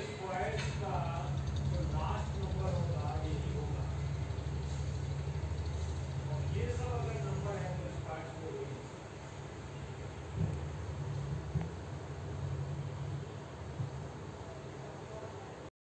square का जो last number हो